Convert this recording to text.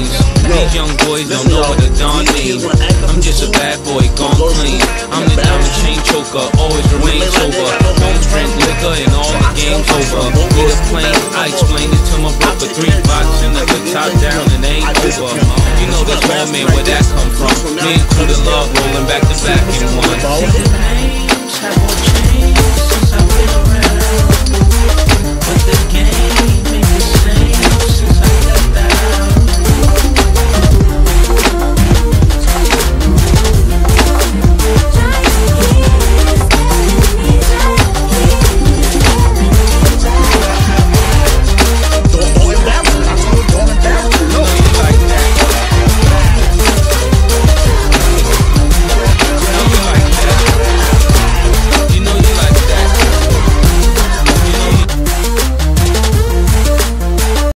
means. These young boys don't know what a Don means. I'm just a bad boy, gone clean. I'm the diamond chain choker, always remain sober. Don't drink liquor and all the game's over. Need a plane, I explained it to my brother. Three box and the top down and ain't over. You know the man, man, where that come from? Me and the Love rolling back to back in one.